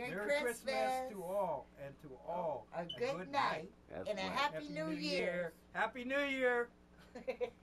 Merry, Merry Christmas. to all and to all. A good, night, night and a Happy, happy, New, Year. Happy New Year.